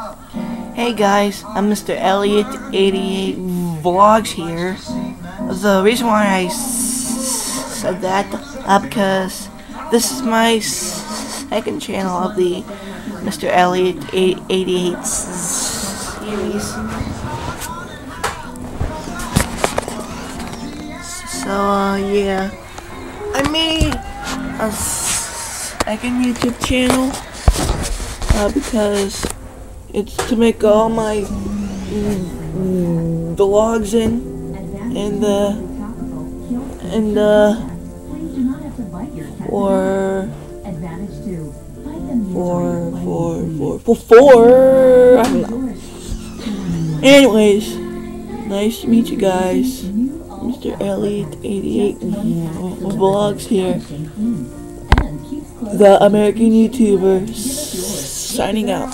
Hey guys, I'm Mr. Elliott88 Vlogs here. The reason why I said that, uh, because this is my second channel of the Mr. Elliott88 series. So, uh, yeah. I made a second YouTube channel uh, because it's to make all my mm, vlogs in and uh and uh for for for for for for I don't know. Anyways, nice to meet you guys. Mr. Elliott 88 vlogs here. The American YouTuber signing out.